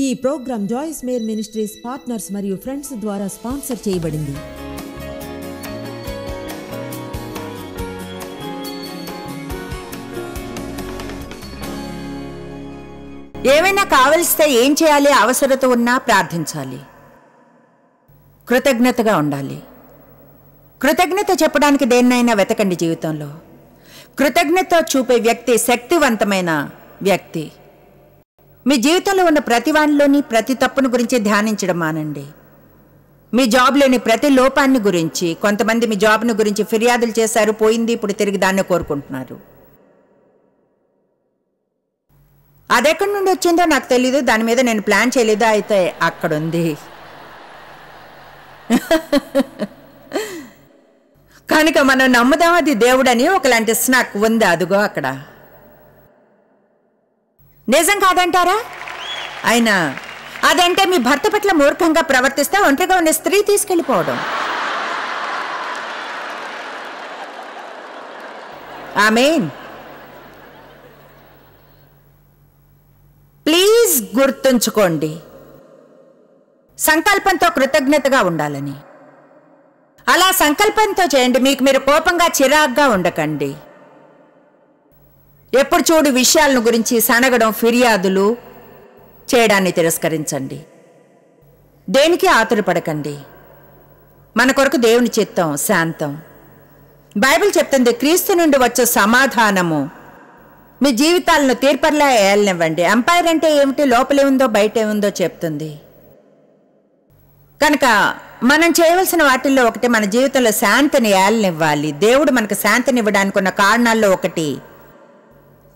ఈ program Joyce Meyer ministries partners మరియు friends ద్వారా స్పాన్సర్ చేయబడింది. ఏమైనా కావలిస్తే ఏం చేయాలి అవసరత ఉన్నా ప్రార్థించాలి. కృతజ్ఞతగా ఉండాలి. కృతజ్ఞత చెప్పడానికి దేన్నైనా వెతకండి జీవితంలో. కృతజ్ఞత చూపే వ్యక్తి శక్తివంతమైన వ్యక్తి. మీ జీవితంలో ఉన్న ప్రతి వానిలోని ప్రతి తప్పును గురించి ధ్యానించడం మానండి. మీ జాబ్లోని ప్రతి లోపాన్ని గురించి కొంతమంది మీ జాబ్ను గురించి ఫిర్యాదులు చేశారు పోయింది ఇప్పుడు తిరిగి దాన్ని కోరుకుంటున్నారు. అది ఎక్కడి నుండి వచ్చిందో నాకు తెలీదు దాని మీద నేను ప్లాన్ చేయలేదు అయితే అక్కడుంది. కనుక మనం నమ్ముదాం అది దేవుడని ఒకలాంటి స్నాక్ ఉంది అదిగో అక్కడ. నిజం కాదంటారా? అయినా అదంటే మీ భర్త పట్ల మూర్ఖంగా ప్రవర్తిస్తే ఒంటరిగా ఉన్న స్త్రీ తీసుకెళ్ళిపోవడం. ఆమెన్. ప్లీజ్ గుర్తుంచుకోండి. సంకల్పంతో కృతజ్ఞతగా ఉండాలని. అలా సంకల్పంతో చేయండి. మీకు మీరు కోపంగా చిరాగ్గా ఉండకండి. ఎప్పుడు చూడు విషయాలను గురించి సనగడం ఫిర్యాదులు చేయడాన్ని తిరస్కరించండి. దేనికి ఆతురపడకండి. మన కొరకు దేవుని చిత్తం శాంతం. బైబిల్ చెప్తుంది క్రీస్తు నుండి వచ్చే సమాధానము. మీ జీవితాలను తీర్పర్లా వేయాలనివ్వండి ఎంపైర్ అంటే ఏమిటి? లోపలే ఉందో బయటే ఉందో చెప్తుంది. కనుక మనం చేయవలసిన వాటిల్లో ఒకటి మన జీవితంలో శాంతిని ఏళ్ళనివ్వాలి దేవుడు మనకు శాంతిని ఇవ్వడానికి ఉన్న కారణాల్లో ఒకటి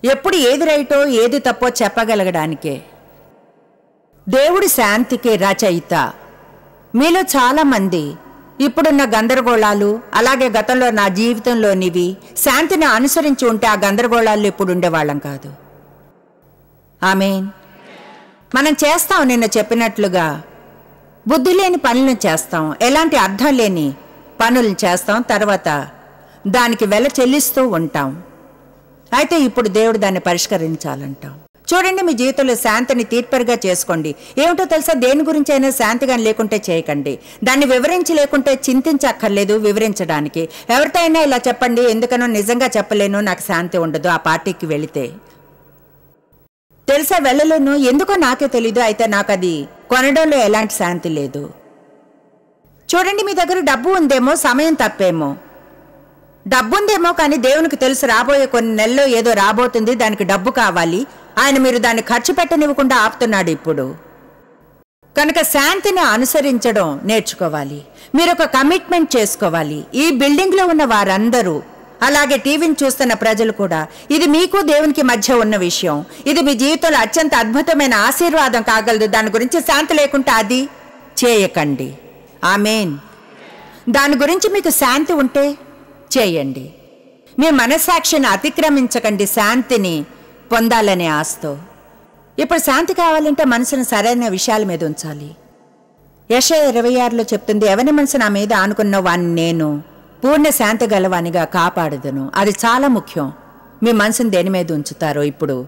ఎప్పుడు ఏది రైటో ఏది తప్పో చెప్పగలగడానికే. దేవుడి శాంతికి రచయిత. మీలో చాలామంది ఇప్పుడున్న గందరగోళాలు అలాగే గతంలో నా జీవితంలోనివి శాంతిని అనుసరించి ఉంటే ఆ గందరగోళాలు ఇప్పుడు ఉండేవాళ్ళం కాదు. ఆమెన్. మనం చేస్తాం నిన్న చెప్పినట్లుగా. బుద్ధి లేని పనులను చేస్తాం. ఎలాంటి అర్థం లేని పనులు చేస్తాం. తర్వాత దానికి వెల చెల్లిస్తూ ఉంటాం. అయితే ఇప్పుడు దేవుడు దాన్ని పరిష్కరించాలంటాం. చూడండి మీ జీవితంలో శాంతిని తీర్పరిగా చేసుకోండి. ఏమిటో తెలుసా? దేని గురించి అయినా శాంతిగా లేకుంటే చేయకండి. దాన్ని వివరించి లేకుంటే చింతించక్కర్లేదు వివరించడానికి. ఎవరితో అయినా ఇలా చెప్పండి ఎందుకనో నిజంగా చెప్పలేను నాకు శాంతి ఉండదు ఆ పార్టీకి వెళితే. తెలుసా? వెళ్ళలేను. ఎందుకో నాకే తెలీదు అయితే నాకు అది కొనడంలో ఎలాంటి శాంతి లేదు. చూడండి మీ దగ్గర డబ్బు ఉందేమో సమయం తప్పేమో. డబ్బుందేమో కానీ దేవునికి తెలుసు రాబోయే కొన్ని నెలల్లో ఏదో రాబోతుంది దానికి డబ్బు కావాలి. ఆయన మీరు దాన్ని ఖర్చు పెట్టనివ్వకుండా ఆపుతున్నాడు ఇప్పుడు. కనుక శాంతిని అనుసరించడం నేర్చుకోవాలి. మీరు ఒక కమిట్మెంట్ చేసుకోవాలి. ఈ బిల్డింగ్లో ఉన్న వారందరూ అలాగే టీవీని చూస్తున్న ప్రజలు కూడా ఇది మీకు దేవునికి మధ్య ఉన్న విషయం. ఇది మీ జీవితంలో అత్యంత అద్భుతమైన ఆశీర్వాదం కాగలదు. దాని గురించి శాంతి లేకుంటే అది చేయకండి. ఆమెన్. దాని గురించి మీకు శాంతి ఉంటే చేయండి. మీ మనస్సాక్షిని అతిక్రమించకండి శాంతిని పొందాలనే ఆస్తో ఇప్పుడు శాంతి కావాలంటే మనసును సరైన విషయాల మీద ఉంచాలి. యశ ఇరవై ఆరులో చెప్తుంది ఎవరి మనసు నా మీద ఆనుకున్న వాణ్ణి నేను పూర్ణ శాంతి గలవానిగా కాపాడుదును. అది చాలా ముఖ్యం. మీ మనసును దేని మీద ఉంచుతారో ఇప్పుడు.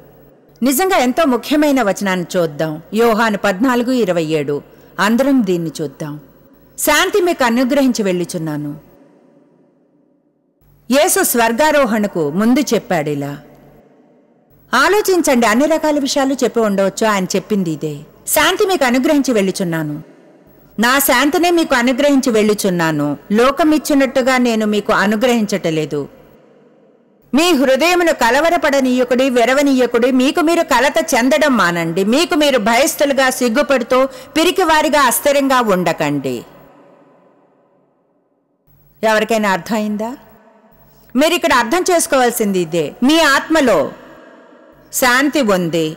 నిజంగా ఎంతో ముఖ్యమైన వచనాన్ని చూద్దాం. యోహాను పద్నాలుగు ఇరవై ఏడు. అందరం దీన్ని చూద్దాం. శాంతి మీకు అనుగ్రహించి వెళ్ళుచున్నాను. యేసు స్వర్గారోహణకు ముందు చెప్పాడు ఇలా. ఆలోచించండి అన్ని రకాల విషయాలు చెప్పి ఉండవచ్చు ఆయన చెప్పింది ఇదే. శాంతి మీకు అనుగ్రహించి వెళ్ళుచున్నాను. నా శాంతినే మీకు అనుగ్రహించి వెళ్ళుచున్నాను. లోకమిచ్చినట్టుగా నేను మీకు అనుగ్రహించటలేదు. మీ హృదయమును కలవరపడనీయకుడి వెరవనీయకుడి మీకు మీరు కలత చెందడం మానండి. మీకు మీరు భయస్థులుగా సిగ్గుపడుతూ పిరికివారిగా అస్థిరంగా ఉండకండి. ఎవరికైనా అర్థమైందా? మీరు ఇక్కడ అర్థం చేసుకోవాల్సింది ఇదే. మీ ఆత్మలో శాంతి ఉంది.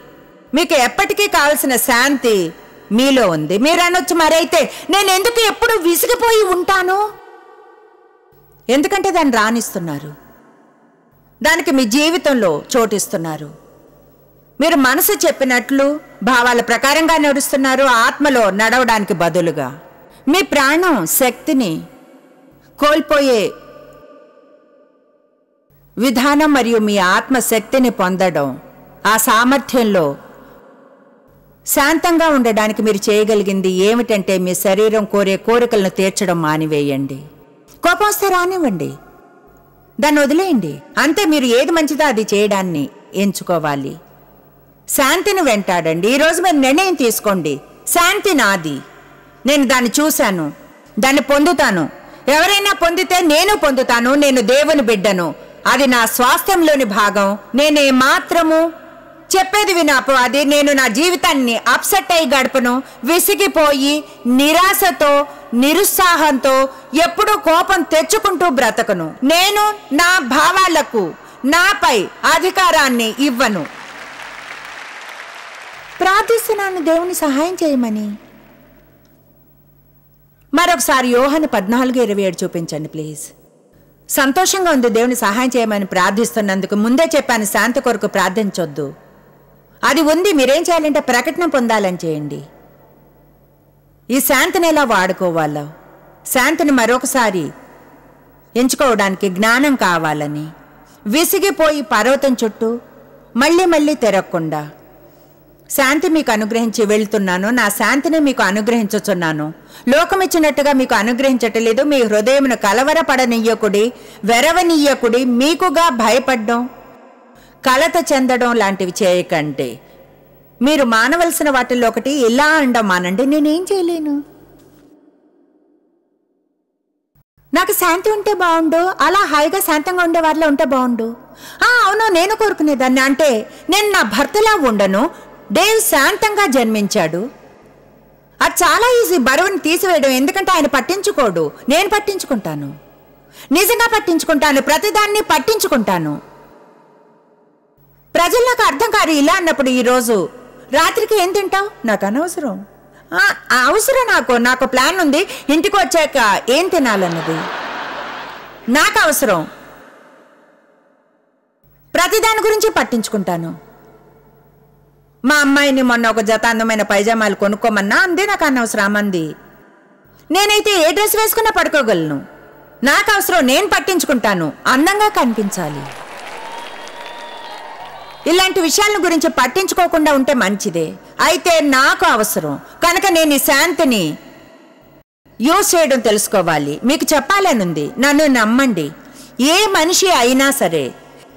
మీకు ఎప్పటికీ కావలసిన శాంతి మీలో ఉంది. మీరు అనొచ్చు మరైతే నేను ఎందుకు ఎప్పుడు విసిగిపోయి ఉంటాను? ఎందుకంటే దాన్ని రాణిస్తున్నారు. దానికి మీ జీవితంలో చోటిస్తున్నారు. మీరు మనసు చెప్పినట్లు భావాల ప్రకారంగా నడుస్తున్నారు ఆత్మలో నడవడానికి బదులుగా. మీ ప్రాణం శక్తిని కోల్పోయే విధానం మరియు మీ ఆత్మశక్తిని పొందడం. ఆ సామర్థ్యంలో శాంతంగా ఉండడానికి మీరు చేయగలిగింది ఏమిటంటే మీ శరీరం కోరే కోరికలను తీర్చడం మానివేయండి. కోపం వస్తే రానివ్వండి. దాన్ని వదిలేయండి. అంతే మీరు ఏది మంచిదో అది చేయడాన్ని ఎంచుకోవాలి. శాంతిని వెంటాడండి. ఈరోజు మీరు నిర్ణయం తీసుకోండి. శాంతి నాది. నేను దాన్ని చూశాను. దాన్ని పొందుతాను. ఎవరైనా పొందితే నేను పొందుతాను. నేను దేవుని బిడ్డను. అది నా స్వాస్థ్యంలోని భాగం. నేనే మాత్రము చెప్పేది వినాపు. అది నేను నా జీవితాన్ని అప్సెట్ అయి గడపను విసిగిపోయి నిరాశతో నిరుత్సాహంతో ఎప్పుడూ కోపం తెచ్చుకుంటూ బ్రతకను. నేను నా భావాలకు నాపై అధికారాన్ని ఇవ్వను. ప్రార్థిస్తున్నాను దేవుని సహాయం చేయమని. మరొకసారి యోహను పద్నాలుగు ఇరవై ఏడు చూపించండి ప్లీజ్. సంతోషంగా ఉంది దేవుని సహాయం చేయమని ప్రార్థిస్తున్నందుకు ముందే చెప్పాను శాంతి కొరకు ప్రార్థించొద్దు. అది ఉంది మీరేం చేయాలంటే ప్రకటన పొందాలని చేయండి. ఈ శాంతిని ఎలా వాడుకోవాలో? శాంతిని మరొకసారి ఎంచుకోవడానికి జ్ఞానం కావాలని. విసిగిపోయి పర్వతం చుట్టూ మళ్ళీ మళ్ళీ తెరక్కుండా శాంతి మీకు అనుగ్రహించి వెళ్తున్నాను. నా శాంతిని మీకు అనుగ్రహించుచున్నాను. లోకమిచ్చినట్టుగా మీకు అనుగ్రహించటలేదు. మీ హృదయమును కలవరపడనీయకుడి వెరవనీయకుడి మీకుగా భయపడ్డం కలత చెందడం లాంటివి చేయకండి. మీరు మానవలసిన వాటిల్లో ఒకటి ఇలా అండం మానండి నేనేం చేయలేను. నాకు శాంతి ఉంటే బాగుండు అలా హాయిగా శాంతంగా ఉండే వాళ్ళ ఉంటే బాగుండు. అవును నేను కోరుకునేదాన్ని. అంటే నేను నా భర్తలా ఉండను డేన్ శాంతంగా జన్మించాడు. అది చాలా ఈజీ బరువుని తీసివేయడం ఎందుకంటే ఆయన పట్టించుకోడు. నేను పట్టించుకుంటాను. నిజంగా పట్టించుకుంటాను ప్రతిదాన్ని పట్టించుకుంటాను. ప్రజల్లోకి అర్థం కాదు ఇలా అన్నప్పుడు ఈరోజు రాత్రికి ఏం తింటావు? నాకు అనవసరం. అవసరం నాకు నాకు ప్లాన్ ఉంది. ఇంటికి వచ్చాక ఏం తినాలన్నది? నాకు అవసరం. ప్రతిదాని గురించి పట్టించుకుంటాను. మా అమ్మాయిని మొన్న ఒక జత అందమైన పైజామాలు కొనుక్కోమన్నా అందే నాకు అనవసరం అంది. నేనైతే ఏ డ్రెస్ వేసుకున్నా పడుకోగలను. నాకు అవసరం నేను పట్టించుకుంటాను. అందంగా కనిపించాలి. ఇలాంటి విషయాల గురించి పట్టించుకోకుండా ఉంటే మంచిదే. అయితే నాకు అవసరం. కనుక నేను ఈ శాంతిని యూజ్ చేయడం తెలుసుకోవాలి. మీకు చెప్పాలనుంది. నన్ను నమ్మండి. ఏ మనిషి అయినా సరే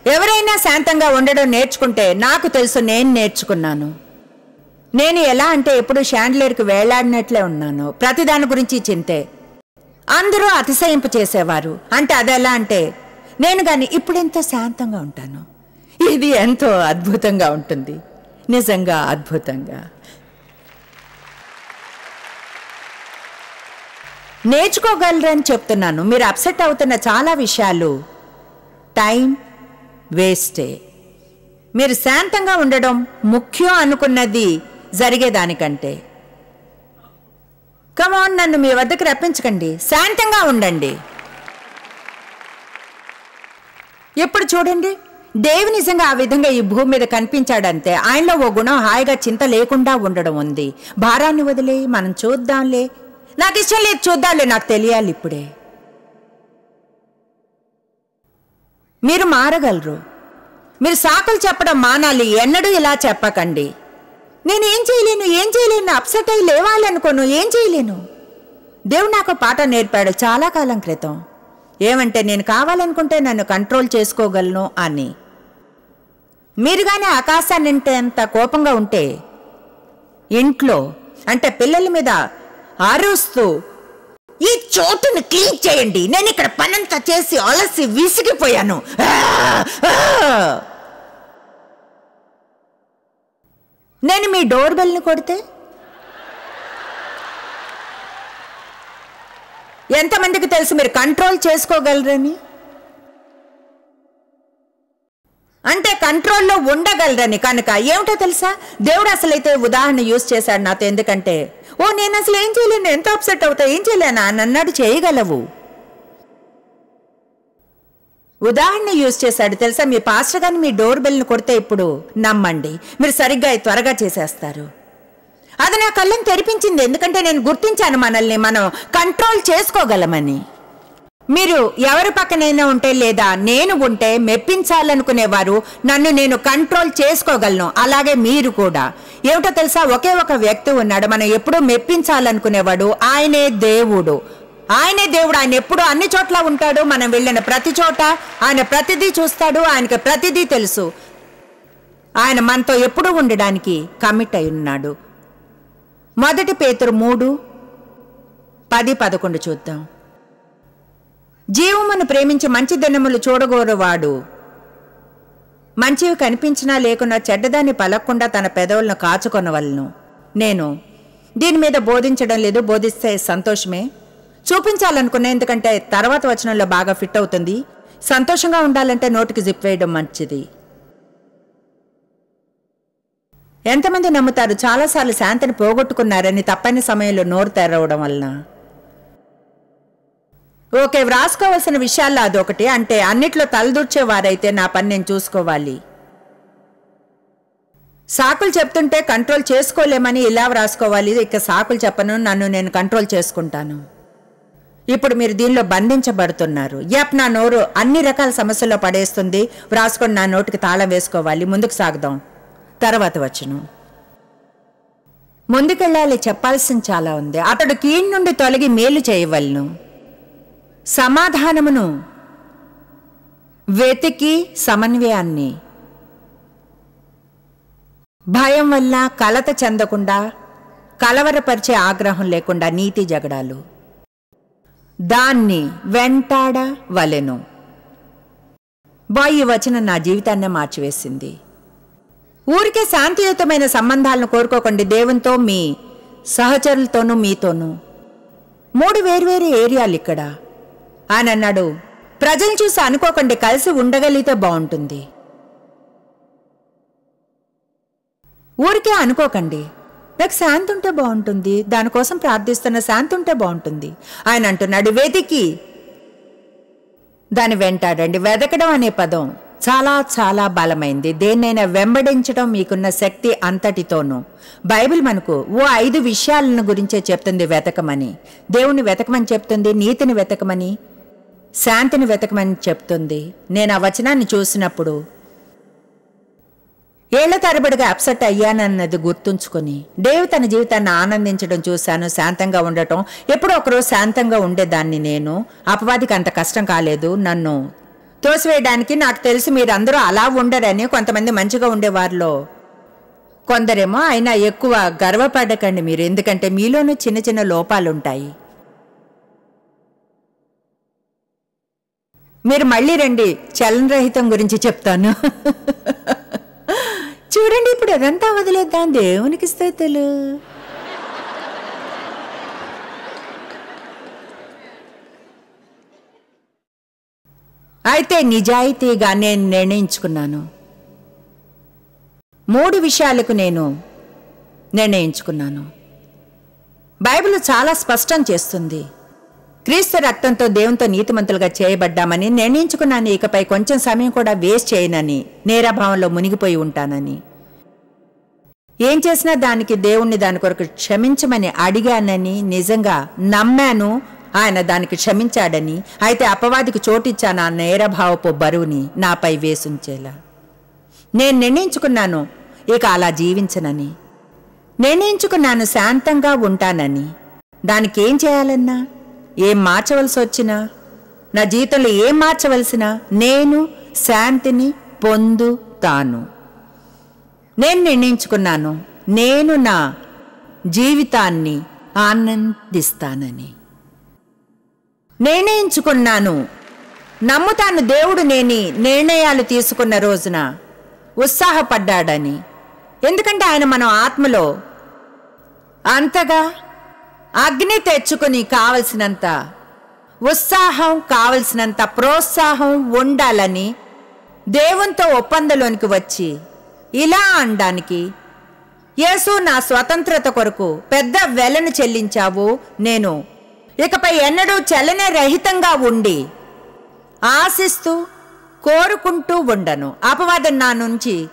ఎవరైనా శాంతంగా ఉండడం నేర్చుకుంటే నాకు తెలుసు నేను నేర్చుకున్నాను. నేను ఎలా అంటే ఎప్పుడు షాండ్లేర్కి వేలాడినట్లే ఉన్నాను. ప్రతిదాని గురించి చింతే. అందరూ అతిశయింపు చేసేవారు. అంటే అదెలా అంటే నేను కానీ ఇప్పుడెంతో శాంతంగా ఉంటాను. ఇది ఎంతో అద్భుతంగా ఉంటుంది. నిజంగా అద్భుతంగా. నేర్చుకోగలరని చెప్తున్నాను. మీరు అప్సెట్ అవుతున్న చాలా విషయాలు. టైం వేస్టే. మీరు శాంతంగా ఉండడం ముఖ్యం అనుకున్నది జరిగేదానికంటే. కమాన్ నన్ను మీ వద్దకు రప్పించకండి. శాంతంగా ఉండండి. ఎప్పుడు చూడండి? దేవి నిజంగా ఆ విధంగా ఈ భూమి మీద కనిపించాడంతే ఆయనలో ఓ గుణం హాయిగా చింత లేకుండా ఉండడం ఉంది. భారాన్ని వదిలే మనం చూద్దాంలే. నాకు ఇష్టం లేదు చూద్దాంలే నాకు తెలియాలి ఇప్పుడే. మీరు మారగలరు. మీరు సాకులు చెప్పడం మానాలి ఎన్నడూ ఇలా చెప్పకండి. నేను ఏం చేయలేను ఏం చేయలేను అప్సెట్ అయ్యి లేవాలనుకోను ఏం చేయలేను. దేవుడు నాకు పాట నేర్పాడు చాలా కాలం క్రితం. ఏమంటే నేను కావాలనుకుంటే నన్ను కంట్రోల్ చేసుకోగలను అని. మీరు కానీ ఆకాశాన్ని అంత కోపంగా ఉంటే ఇంట్లో అంటే పిల్లల మీద అరుస్తూ ఈ చోటును క్లీన్ చేయండి. నేను ఇక్కడ పనంతా చేసి అలసి విసిగిపోయాను. నేను మీ డోర్ బెల్ని కొడితే? ఎంతమందికి తెలుసు మీరు కంట్రోల్ చేసుకోగలరని అంటే కంట్రోల్లో ఉండగలరని కనుక ఏమిటో తెలుసా? దేవుడు అసలైతే ఉదాహరణ యూజ్ చేశాడు నాతో. ఎందుకంటే ఓ నేను అసలు ఏం చేయలేను ఎంత అప్సెట్ అవుతా ఏం చేయలేనా అని అన్నాడు చేయగలవు. ఉదాహరణ యూజ్ చేశాడు తెలుసా? మీ పాస్టర్ గారిని మీ డోర్ బెల్ని కొడితే ఇప్పుడు నమ్మండి మీరు సరిగ్గా త్వరగా చేసేస్తారు. అది నా కళ్ళని తెరిపించింది ఎందుకంటే నేను గుర్తించాను మనల్ని మనం కంట్రోల్ చేసుకోగలమని. మీరు ఎవరి పక్కనైనా ఉంటే లేదా నేను ఉంటే మెప్పించాలనుకునేవారు నన్ను నేను కంట్రోల్ చేసుకోగలను. అలాగే మీరు కూడా. ఏమిటో తెలుసా? ఒకే ఒక వ్యక్తి ఉన్నాడు. మనం ఎప్పుడూ మెప్పించాలనుకునేవాడు ఆయనే దేవుడు. ఆయనే దేవుడు. ఆయన ఎప్పుడు అన్ని చోట్ల ఉంటాడు. మనం వెళ్ళిన ప్రతి చోట ఆయన ప్రతిదీ చూస్తాడు. ఆయనకి ప్రతిదీ తెలుసు. ఆయన మనతో ఎప్పుడూ ఉండడానికి కమిట్ అయి ఉన్నాడు. మొదటి పేతురు మూడు పది పదకొండు చూద్దాం. జీవమును ప్రేమించి మంచి దినములు చూడగోరువాడు. మంచివి కనిపించినా లేకున్నా చెడ్డదాన్ని పలక్కుండా తన పెదవులను కాచుకొనవలను. నేను దీని మీద బోధించడం లేదు బోధిస్తే సంతోషమే. చూపించాలనుకున్నా ఎందుకంటే తర్వాత వచనంలో బాగా ఫిట్ అవుతుంది. సంతోషంగా ఉండాలంటే నోటికి జిప్ వేయడం మంచిది. ఎంతమంది నమ్ముతారు? చాలాసార్లు శాంతిని పోగొట్టుకున్నారని తప్పని సమయంలో నోరు తెరవడం వలన. ఓకే వ్రాసుకోవాల్సిన విషయాల్లో అదొకటి. అంటే అన్నిట్లో తలదూర్చేవారైతే నా పని నేను చూసుకోవాలి. సాకులు చెప్తుంటే కంట్రోల్ చేసుకోలేమని ఇలా వ్రాసుకోవాలి. ఇక సాకులు చెప్పను నన్ను నేను కంట్రోల్ చేసుకుంటాను. ఇప్పుడు మీరు దీనిలో బంధించబడుతున్నారు. యాప్ నా నోరు అన్ని రకాల సమస్యల్లో పడేస్తుంది. వ్రాసుకొని నా నోటికి తాళం వేసుకోవాలి. ముందుకు సాగుదాం. తర్వాత వచ్చును. ముందుకెళ్ళాలి చెప్పాల్సింది చాలా ఉంది. అతడు కీన్ నుండి తొలగి మేలు చేయవలను. సమాధానమును వెతికి సమన్వయాన్ని. భయం వల్ల కలత చెందకుండా కలవరపరిచే ఆగ్రహం లేకుండా నీతి జగడాలు. దాన్ని వెంటాడ వలెను. బాయ్ ఈ వచనం నా జీవితాన్నే మార్చివేసింది. ఊరికే శాంతియుతమైన సంబంధాలను కోరుకోకండి దేవునితో మీ సహచరులతోనూ మీతోనూ. మూడు వేర్వేరు ఏరియాలు ఇక్కడ. ఆయన అన్నాడు. ప్రజలు చూసి అనుకోకండి కలిసి ఉండగలిగితే బాగుంటుంది. ఊరికే అనుకోకండి నాకు శాంతి ఉంటే బాగుంటుంది దానికోసం ప్రార్థిస్తున్న శాంతి ఉంటే బాగుంటుంది. ఆయన అంటున్నాడు వెతికి దాని వెంటాడండి వెదకడం అనే పదం చాలా చాలా బలమైంది. దేన్నైనా వెంబడించడం మీకున్న శక్తి అంతటితోనూ. బైబిల్ మనకు ఓ ఐదు విషయాలను గురించే చెప్తుంది వెతకమని. దేవుని వెతకమని చెప్తుంది నీతిని వెతకమని శాంతిని వెతకమని చెప్తుంది. నేను ఆ వచనాన్ని చూసినప్పుడు ఏళ్ళ తరబడిగా అప్సెట్ అయ్యానన్నది గుర్తుంచుకొని డేవ్ తన జీవితాన్ని ఆనందించడం చూశాను శాంతంగా ఉండటం. ఎప్పుడో ఒకరోజు శాంతంగా ఉండేదాన్ని నేను. అపవాదికి అంత కష్టం కాలేదు. నన్ను తోసివేయడానికి నాకు తెలిసి మీరందరూ అలా ఉండరని కొంతమంది మంచిగా ఉండేవారిలో కొందరేమో అయినా ఎక్కువ గర్వపడకండి మీరు. ఎందుకంటే మీలోనూ చిన్న చిన్న లోపాలుంటాయి. మీరు మళ్ళీ రండి. చలనరహితం గురించి చెప్తాను. చూడండి ఇప్పుడు అదంతా వదిలేద్దాం. దేవునికి స్థితులు అయితే నిజాయితీగా నేను నిర్ణయించుకున్నాను. మూడు విషయాలకు నేను నిర్ణయించుకున్నాను. బైబిల్ చాలా స్పష్టం చేస్తుంది. క్రీస్తు రక్తంతో దేవునితో నీతిమంతులుగా చేయబడ్డామని నిర్ణయించుకున్నాను. ఇకపై కొంచెం సమయం కూడా వేస్ట్ చేయనని నేరభావంలో మునిగిపోయి ఉంటానని. ఏం చేసినా దానికి దేవుణ్ణి దాని కొరకు క్షమించమని అడిగానని నిజంగా నమ్మాను. ఆయన దానికి క్షమించాడని అయితే అపవాదికి చోటిచ్చాను ఆ నేరభావపు బరువుని నాపై వేసుంచేలా. నేను నిర్ణయించుకున్నాను ఇక అలా జీవించనని. నిర్ణయించుకున్నాను శాంతంగా ఉంటానని. దానికి ఏం చేయాలన్నా? ఏం మార్చవలసి వచ్చినా నా జీవితంలో ఏం మార్చవలసినా నేను శాంతిని పొందుతాను. నేను నిర్ణయించుకున్నాను నేను నా జీవితాన్ని ఆనందిస్తానని. నిర్ణయించుకున్నాను. నమ్ముతాను దేవుడు నేని నిర్ణయాలు తీసుకున్న రోజున ఉత్సాహపడ్డాడని. ఎందుకంటే ఆయన మనం ఆత్మలో అంతగా అగ్ని తెచ్చుకుని కావలసినంత ఉత్సాహం కావలసినంత ప్రోత్సాహం ఉండాలని దేవునితో ఒప్పందలోనికి వచ్చి ఇలా అనడానికి యేసు నా స్వతంత్రత కొరకు పెద్ద వెలను చెల్లించావు నేను. ఇకపై ఎన్నడూ చలన రహితంగా ఉండి ఆశిస్తూ కోరుకుంటూ ఉండను. అపవాదం నా నుంచి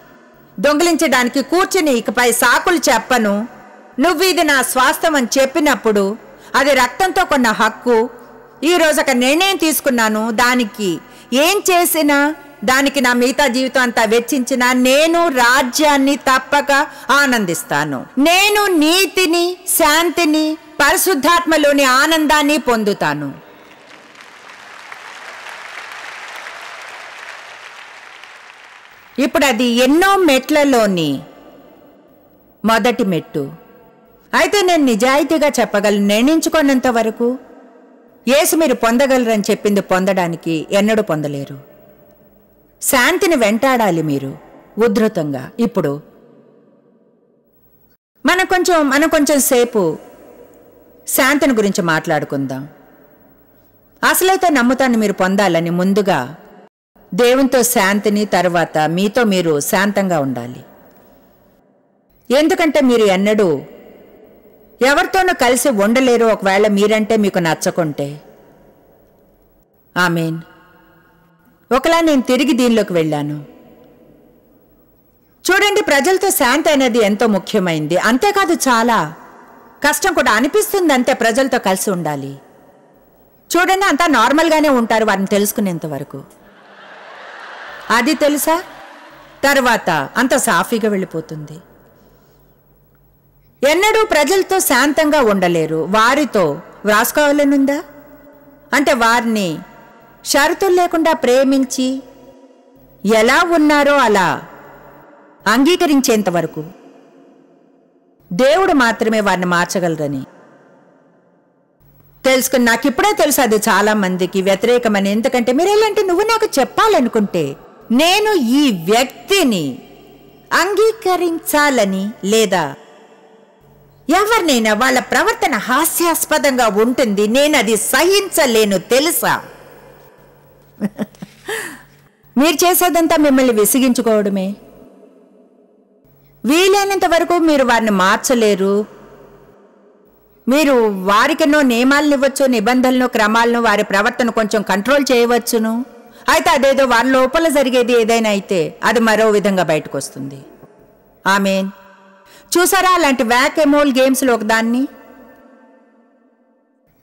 దొంగిలించడానికి కూర్చుని ఇకపై సాకులు చెప్పను. నువ్వు ఇది నా స్వాస్థం అని చెప్పినప్పుడు అది రక్తంతో కొన్న హక్కు. ఈరోజు ఒక నిర్ణయం తీసుకున్నాను. దానికి ఏం చేసినా దానికి నా మిగతా జీవితం అంతా వెచ్చించిన నేను రాజ్యాన్ని తప్పక ఆనందిస్తాను. నేను నీతిని శాంతిని పరిశుద్ధాత్మలోని ఆనందాన్ని పొందుతాను. ఇప్పుడు అది ఎన్నో మెట్లలోని మొదటి మెట్టు. అయితే నేను నిజాయితీగా చెప్పగలను నిర్ణయించుకున్నంత వరకు యేసు మీరు పొందగలరని చెప్పింది పొందడానికి ఎన్నడూ పొందలేరు. శాంతిని వెంటాడాలి మీరు ఉధృతంగా. ఇప్పుడు మనం కొంచెం మనం కొంచెం సేపు శాంతిని గురించి మాట్లాడుకుందాం. అసలైతే నమ్ముతాన్ని మీరు పొందాలని ముందుగా దేవునితో శాంతిని తర్వాత మీతో మీరు శాంతంగా ఉండాలి. ఎందుకంటే మీరు ఎన్నడూ ఎవరితోనూ కలిసి ఉండలేరు ఒకవేళ మీరంటే మీకు నచ్చకుంటే. ఆమెన్. ఒకలా నేను తిరిగి దీనిలోకి వెళ్ళాను. చూడండి ప్రజలతో శాంతి అనేది ఎంతో ముఖ్యమైంది. అంతేకాదు చాలా కష్టం కూడా అనిపిస్తుంది అంతే ప్రజలతో కలిసి ఉండాలి. చూడండి అంతా నార్మల్గానే ఉంటారు వారిని తెలుసుకునేంత వరకు. అది తెలుసా? తర్వాత అంత సాఫీగా వెళ్ళిపోతుంది. ఎన్నడూ ప్రజలతో శాంతంగా ఉండలేరు. వారితో వ్రాసుకోవాలనుందా? అంటే వారిని షరతులు లేకుండా ప్రేమించి ఎలా ఉన్నారో అలా అంగీకరించేంత వరకు. దేవుడు మాత్రమే వారిని మార్చగలరని. తెలుసుకుని నాకు ఇప్పుడే తెలుసు అది చాలా మందికి వ్యతిరేకమని. ఎందుకంటే మీరు ఎలాంటి నువ్వు నాకు చెప్పాలనుకుంటే నేను ఈ వ్యక్తిని అంగీకరించాలని లేదా ఎవరినైనా వాళ్ళ ప్రవర్తన హాస్యాస్పదంగా ఉంటుంది నేను అది సహించలేను తెలుసా? మీరు చేసేదంతా మిమ్మల్ని విసిగించుకోవడమే. వీలైనంత వరకు మీరు వారిని మార్చలేరు. మీరు వారికెన్నో నియమాలను ఇవ్వచ్చు నిబంధనలు క్రమాలను వారి ప్రవర్తన కొంచెం కంట్రోల్ చేయవచ్చును. అయితే అదేదో వారి లోపల జరిగేది ఏదైనా అయితే అది మరో విధంగా బయటకు వస్తుంది ఆమెన్. చూసారా అలాంటి వ్యాక్ ఎమోల్ గేమ్స్లో ఒకదాన్ని?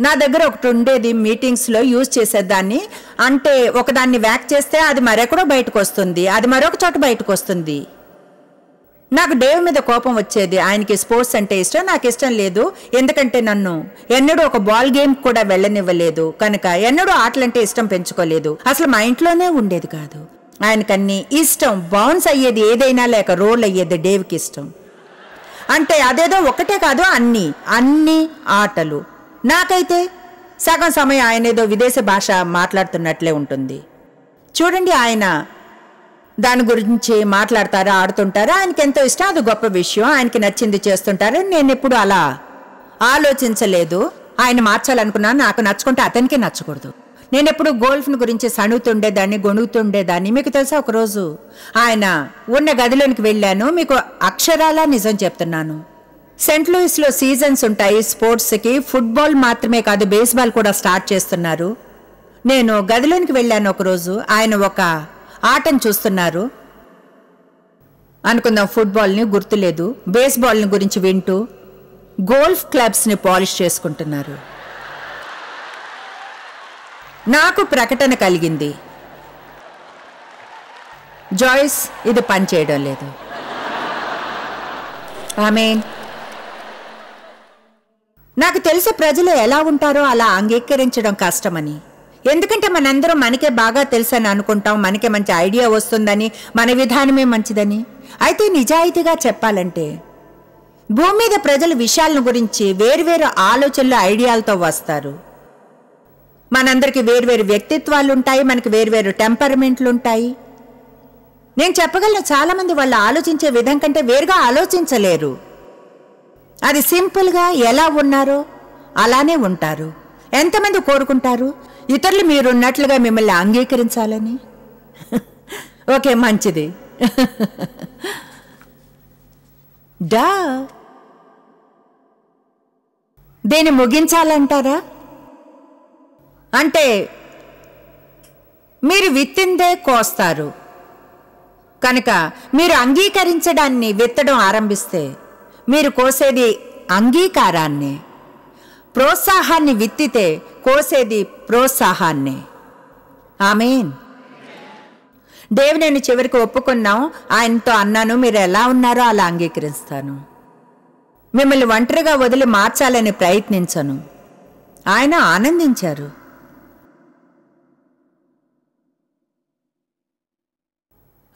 నా దగ్గర ఒకటి ఉండేది మీటింగ్స్లో యూజ్ చేసేదాన్ని. అంటే ఒకదాన్ని వ్యాక్ చేస్తే అది మరెక్కడో బయటకు వస్తుంది. అది మరొక చోట బయటకు వస్తుంది. నాకు డేవ్ మీద కోపం వచ్చేది. ఆయనకి స్పోర్ట్స్ అంటే ఇష్టం. నాకు ఇష్టం లేదు. ఎందుకంటే నన్ను ఎన్నడూ ఒక బాల్ గేమ్ కూడా వెళ్ళనివ్వలేదు. కనుక ఎన్నడూ ఆటలంటే ఇష్టం పెంచుకోలేదు. అసలు మా ఇంట్లోనే ఉండేది కాదు. ఆయనకన్నీ ఇష్టం. బౌన్స్ అయ్యేది ఏదైనా లేక రోల్ అయ్యేది డేవ్కి ఇష్టం. అంటే అదేదో ఒకటే కాదు అన్ని అన్ని ఆటలు. నాకైతే సగం సమయం ఆయన ఏదో విదేశ భాష మాట్లాడుతున్నట్లే ఉంటుంది. చూడండి ఆయన దాని గురించి మాట్లాడతారా ఆడుతుంటారా? ఆయనకి ఎంతో ఇష్టం అది గొప్ప విషయం. ఆయనకి నచ్చింది చేస్తుంటారు. నేను ఎప్పుడు అలా ఆలోచించలేదు. ఆయన మార్చాలనుకున్నాను. నాకు నచ్చుకుంటే అతనికి నచ్చకూడదు. నేను ఎప్పుడు గోల్ఫ్ని గురించి సణుగుతుండేదాన్ని గొణుగుతుండేదాన్ని. మీకు తెలుసా ఒకరోజు ఆయన ఉన్న గదిలోనికి వెళ్ళాను మీకు అక్షరాలా నిజం చెప్తున్నాను. సెంట్ లూయిస్లో సీజన్స్ ఉంటాయి స్పోర్ట్స్కి ఫుట్బాల్ మాత్రమే కాదు బేస్బాల్ కూడా స్టార్ట్ చేస్తున్నారు. నేను గదిలోనికి వెళ్ళాను ఒకరోజు ఆయన ఒక ఆటను చూస్తున్నారు. అనుకుందాం ఫుట్బాల్ని గుర్తులేదు బేస్బాల్ని గురించి వింటూ గోల్ఫ్ క్లబ్స్ని పాలిష్ చేసుకుంటున్నారు. నాకు ప్రకటన కలిగింది. జాయిస్ ఇది పనిచేయడం లేదు. ఆమె నాకు తెలిసి ప్రజలు ఎలా ఉంటారో అలా అంగీకరించడం కష్టమని. ఎందుకంటే మనందరం మనకే బాగా తెలుసని అనుకుంటాం మనకే మంచి ఐడియా వస్తుందని మన విధానమే మంచిదని. అయితే నిజాయితీగా చెప్పాలంటే భూమి మీద ప్రజలు విషయాలను గురించి వేర్వేరు ఆలోచనలు ఐడియాలతో వస్తారు. మనందరికి వేర్వేరు వ్యక్తిత్వాలు ఉంటాయి మనకి వేర్వేరు టెంపర్మెంట్లుంటాయి. నేను చెప్పగలను చాలామంది వాళ్ళు ఆలోచించే విధం కంటే వేరుగా ఆలోచించలేరు. అది సింపుల్గా ఎలా ఉన్నారో అలానే ఉంటారు. ఎంతమంది కోరుకుంటారు? ఇతరులు మీరున్నట్లుగా మిమ్మల్ని అంగీకరించాలని? ఓకే మంచిది. డా! దీన్ని ముగించాలంటారా? అంటే మీరు విత్తిందే కోస్తారు. కనుక మీరు అంగీకరించడాన్ని విత్తడం ఆరంభిస్తే మీరు కోసేది అంగీకారాన్ని. ప్రోత్సాహాన్ని విత్తితే కోసేది ప్రోత్సాహాన్ని. ఆమెన్. దేవి నేను చివరికి ఒప్పుకున్నాం. ఆయనతో అన్నాను మీరు ఎలా ఉన్నారో అలా అంగీకరిస్తాను. మిమ్మల్ని ఒంటరిగా వదిలి మార్చాలని ప్రయత్నించను. ఆయన ఆనందించారు.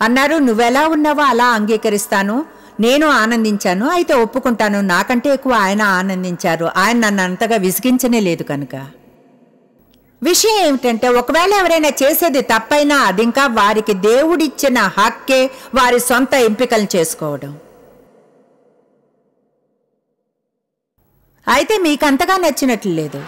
అన్నారు నువ్వెలా ఉన్నావో అలా అంగీకరిస్తాను. నేను ఆనందించాను. అయితే ఒప్పుకుంటాను. నాకంటే ఎక్కువ ఆయన ఆనందించారు. ఆయన నన్ను అంతగా విసిగించనే లేదు కనుక. విషయం ఏమిటంటే ఒకవేళ ఎవరైనా చేసేది తప్పైనా అది ఇంకా వారికి దేవుడిచ్చిన హక్కే వారి సొంత ఎంపికలు చేసుకోవడం. అయితే మీకు అంతగా నచ్చినట్లు లేదు.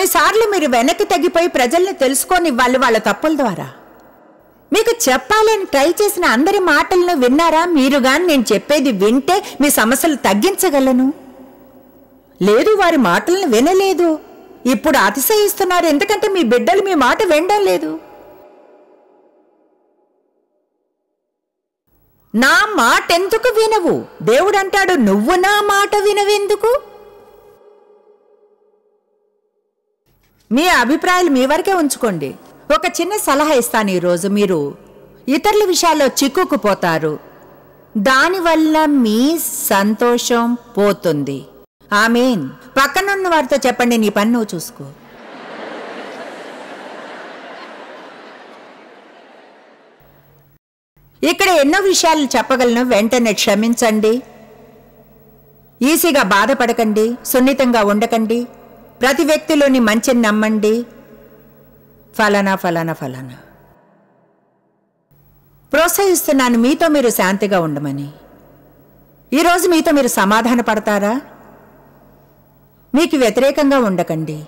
కొన్నిసార్లు మీరు వెనక్కి తగ్గిపోయి ప్రజల్ని తెలుసుకొని వాళ్ళు వాళ్ళ తప్పుల ద్వారా. మీకు చెప్పాలని ట్రై చేసిన అందరి మాటలను విన్నారా? మీరు గాని నేను చెప్పేది వింటే మీ సమస్యలు తగ్గించగలను. లేదు వారి మాటలను వినలేదు. ఇప్పుడు అతిశయిస్తున్నారు. ఎందుకంటే మీ బిడ్డలు మీ మాట వినడం లేదు. నా మాట ఎందుకు వినవు? దేవుడు అంటాడు నువ్వు నా మాట వినవెందుకు? మీ అభిప్రాయాలు మీ వరకే ఉంచుకోండి. ఒక చిన్న సలహా ఇస్తాను ఈరోజు మీరు. ఇతరుల విషయాల్లో చిక్కుకుపోతారు. దానివల్ల మీ సంతోషం పోతుంది. ఆమెన్. పక్కనున్న వారితో చెప్పండి నీ పని నువ్వు చూసుకో. ఇక్కడ ఎన్నో విషయాలు చెప్పగలను వెంటనే క్షమించండి. ఈజీగా బాధపడకండి సున్నితంగా ఉండకండి. ప్రతి వ్యక్తిలోని మంచిని నమ్మండి. ఫలానా ఫలానా ఫలానా. ప్రోత్సహిస్తున్నాను మీతో మీరు శాంతిగా ఉండమని. ఈరోజు మీతో మీరు సమాధాన పడతారా? మీకు వ్యతిరేకంగా ఉండకండి.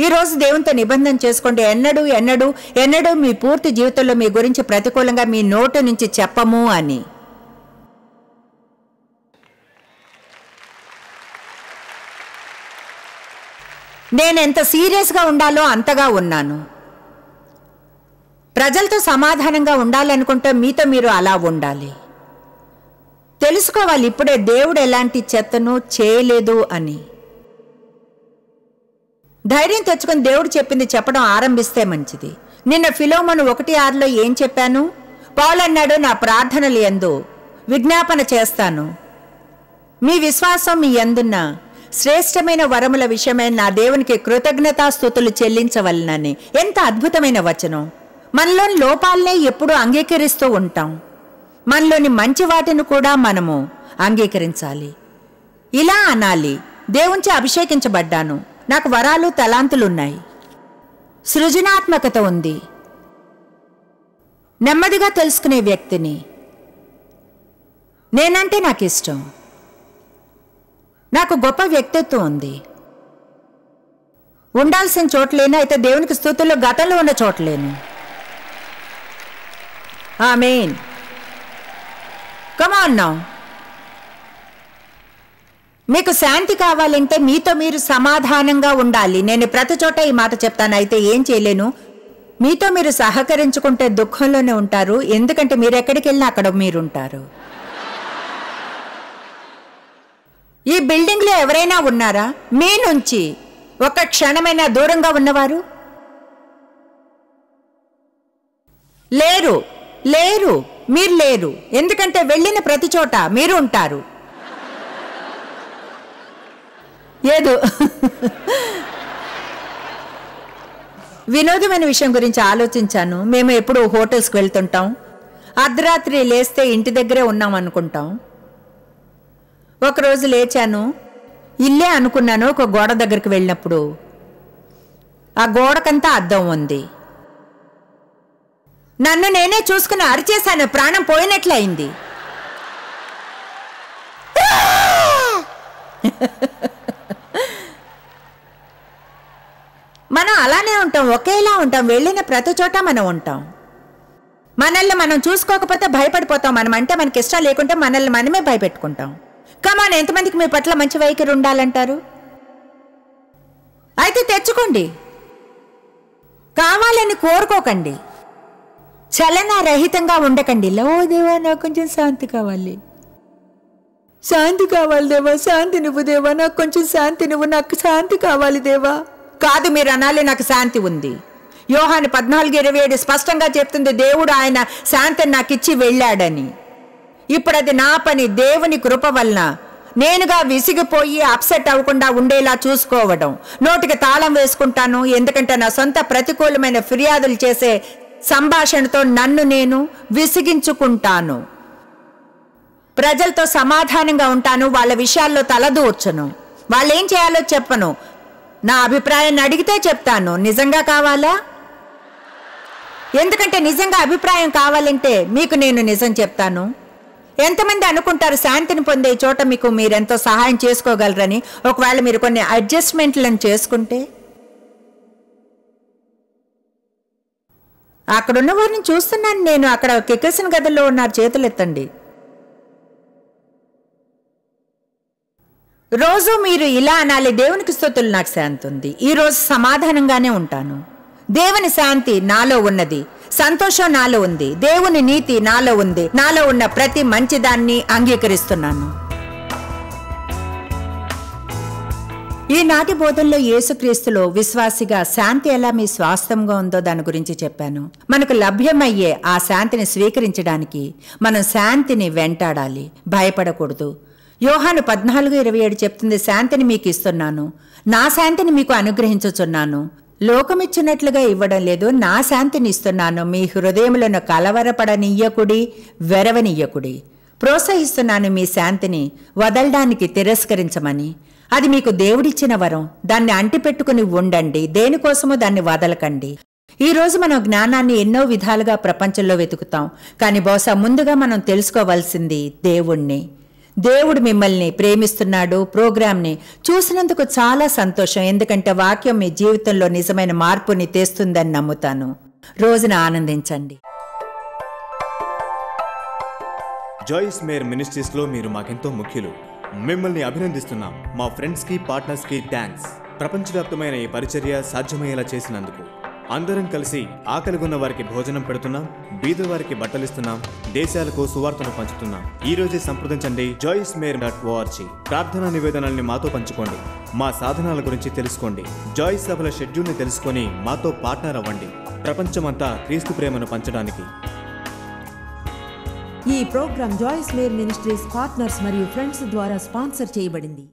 ఈరోజు దేవునితో నిబంధన చేసుకోండి. ఎన్నడూ ఎన్నడూ ఎన్నడూ మీ పూర్తి జీవితంలో మీ గురించి ప్రతికూలంగా మీ నోటు నుంచి చెప్పము అని. నేను ఎంత సీరియస్గా ఉండాలో అంతగా ఉన్నాను. ప్రజలతో సమాధానంగా ఉండాలనుకుంటే మీతో మీరు అలా ఉండాలి. తెలుసుకోవాలి ఇప్పుడే దేవుడు ఎలాంటి చెత్తను చేయలేదు అని. ధైర్యం తెచ్చుకొని దేవుడు చెప్పింది చెప్పడం ఆరంభిస్తే మంచిది. నిన్న ఫిలోమను ఒకటి ఆరులో ఏం చెప్పాను? పౌలు నా ప్రార్థనలు ఎందు విజ్ఞాపన చేస్తాను. మీ విశ్వాసం మీ ఎందున్నా శ్రేష్టమైన వరముల విషయమై నా దేవునికి కృతజ్ఞతాస్థుతులు చెల్లించవలనని. ఎంత అద్భుతమైన వచనం. మనలోని లోపాలనే ఎప్పుడూ అంగీకరిస్తూ ఉంటాం. మనలోని మంచి వాటిని కూడా మనము అంగీకరించాలి. ఇలా అనాలి. దేవుంచి అభిషేకించబడ్డాను. నాకు వరాలు తలాంతులున్నాయి సృజనాత్మకత ఉంది. నెమ్మదిగా తెలుసుకునే వ్యక్తిని. నేనంటే నాకు ఇష్టం నాకు గొప్ప వ్యక్తిత్వం ఉంది. ఉండాల్సిన చోట్లేను అయితే దేవునికి స్థుతుల్లో గతంలో ఉన్న చోట్లేను. ఆ మెయిన్ కమాన్ నౌ. మీకు శాంతి కావాలంటే మీతో మీరు సమాధానంగా ఉండాలి. నేను ప్రతి చోట ఈ మాట చెప్తాను అయితే ఏం చేయలేను. మీతో మీరు సహకరించుకుంటే దుఃఖంలోనే ఉంటారు. ఎందుకంటే మీరు ఎక్కడికి వెళ్ళినా అక్కడ మీరుంటారు. ఈ బిల్డింగ్లో ఎవరైనా ఉన్నారా? మీ నుంచి ఒక క్షణమైనా దూరంగా ఉన్నవారు? లేరు లేరు మీరు లేరు. ఎందుకంటే వెళ్ళిన ప్రతి చోట మీరు ఉంటారు. ఏదో. వినోదమైన విషయం గురించి ఆలోచించాను. మేము ఎప్పుడు హోటల్స్కి వెళ్తుంటాం. అర్ధరాత్రి లేస్తే ఇంటి దగ్గరే ఉన్నాం అనుకుంటాం. ఒకరోజు లేచాను. ఇల్లే అనుకున్నాను ఒక గోడ దగ్గరికి వెళ్ళినప్పుడు. ఆ గోడకంతా అద్దం ఉంది. నన్ను నేనే చూసుకుని అరిచేశాను. ప్రాణం పోయినట్లయింది. మనం అలానే ఉంటాం. ఒకేలా ఉంటాం. వెళ్ళిన ప్రతి చోట మనం ఉంటాం. మనల్ని మనం చూసుకోకపోతే భయపడిపోతాం. మనం అంటే మనకి ఇష్టం లేకుంటే మనల్ని మనమే భయపెట్టుకుంటాం. కమాన్ ఎంతమందికి మీ పట్ల మంచి వైఖరి ఉండాలంటారు? అయితే తెచ్చుకోండి. కావాలని కోరుకోకండి. చలనారహితంగా ఉండకండి. లో దేవా నాకు కొంచెం శాంతి కావాలి. శాంతి కావాలి దేవా శాంతి నువ్వు దేవా నాకు కొంచెం శాంతి నువ్వు నాకు శాంతి కావాలి దేవా. కాదు మీరు అనాలి నాకు శాంతి ఉంది. యోహాను పద్నాలుగు ఇరవై ఏడు స్పష్టంగా చెప్తుంది దేవుడు ఆయన శాంతిని నాకు ఇచ్చి వెళ్ళాడని. ఇప్పుడు అది నా పని దేవుని కృప వలన. నేనుగా విసిగిపోయి అప్సెట్ అవ్వకుండా ఉండేలా చూసుకోవడం. నోటికి తాళం వేసుకుంటాను ఎందుకంటే నా సొంత ప్రతికూలమైన ఫిర్యాదులు చేసే సంభాషణతో నన్ను నేను విసిగించుకుంటాను. ప్రజలతో సమాధానంగా ఉంటాను వాళ్ళ విషయాల్లో తలదూర్చను వాళ్ళు ఏం చేయాలో చెప్పను. నా అభిప్రాయాన్ని అడిగితే చెప్తాను. నిజంగా కావాలా? ఎందుకంటే నిజంగా అభిప్రాయం కావాలంటే మీకు నేను నిజం చెప్తాను. ఎంతమంది అనుకుంటారు శాంతిని పొందే చోట మీకు మీరెంతో సహాయం చేసుకోగలరని? ఒకవేళ మీరు కొన్ని అడ్జస్ట్మెంట్లను చేసుకుంటే? అక్కడున్న వారిని చూస్తున్నాను నేను. అక్కడ కిక్కసిన గదిలో ఉన్నారు. చేతులు ఎత్తండి రోజు మీరు ఇలా అనాలి. దేవునికి స్థుతులు నాకు శాంతి ఉంది. ఈ రోజు సమాధానంగానే ఉంటాను. దేవుని శాంతి నాలో ఉన్నది. సంతోషం నాలో ఉంది. దేవుని నీతి నాలో ఉంది. నాలో ఉన్న ప్రతి మంచిదాన్ని అంగీకరిస్తున్నాను. ఈనాటి బోధనలో యేసుక్రీస్తులో విశ్వాసిగా శాంతి ఎలా మీ స్వాస్థ్యంగా ఉందో దాని గురించి చెప్పాను. మనకు లభ్యమయ్యే ఆ శాంతిని స్వీకరించడానికి మనం శాంతిని వెంటాడాలి. భయపడకూడదు. యోహాను పద్నాలుగు ఇరవై ఏడు చెప్తుంది శాంతిని మీకు ఇస్తున్నాను. నా శాంతిని మీకు అనుగ్రహించుచున్నాను. లోకమిచ్చినట్లుగా ఇవ్వడం లేదు. నా శాంతిని ఇస్తున్నాను మీ హృదయములను కలవరపడనీయకుడి వెరవనీయకుడి. ప్రోత్సహిస్తున్నాను మీ శాంతిని వదలడానికి తిరస్కరించమని. అది మీకు దేవుడిచ్చిన వరం. దాన్ని అంటిపెట్టుకుని ఉండండి. దేనికోసమో దాన్ని వదలకండి. ఈరోజు మనం జ్ఞానాన్ని ఎన్నో విధాలుగా ప్రపంచంలో వెతుకుతాం. కానీ బహుశా ముందుగా మనం తెలుసుకోవాల్సింది దేవుణ్ణి. దేవుడు మిమ్మల్ని ప్రేమిస్తున్నాడు ప్రోగ్రామ్ని చూసినందుకు చాలా సంతోషం. ఎందుకంటే వాక్యం మీ జీవితంలో నిజమైన మార్పుని తెస్తుందని నమ్ముతాను. రోజున ఆనందించండి. జాయిస్ మేర్ మినిస్ట్రీస్లో మీరు మాకెంతో ముఖ్యులు. మిమ్మల్ని అభినందిస్తున్నాం. మా ఫ్రెండ్స్కి పార్ట్నర్స్కి థ్యాంక్స్. ప్రపంచవ్యాప్తమైన ఈ పరిచర్య సాధ్యమయ్యేలా చేసినందుకు. అందరం కలిసి ఆకలిగొన్న వారికి భోజనం పెడుతున్నాం బీద వారికి బట్టలిస్తున్నాం దేశాలకు సువార్తను పంచుతున్నాం. ఈ రోజే సంప్రదించండి జాయిస్ మేర్ డాట్ ఓఆర్జీ ప్రార్థనా నివేదనల్ని మాతో పంచుకోండి మా సాధనాల గురించి తెలుసుకోండి జాయిస్ సభల షెడ్యూల్ని తెలుసుకొని మాతో పార్ట్నర్ అవ్వండి. ప్రపంచమంతా క్రీస్తు ప్రేమను పంచడానికి. ఈ program Joyce Meyer ministries partners మరియు ఫ్రెండ్స్ ద్వారా స్పాన్సర్ చేయబడింది.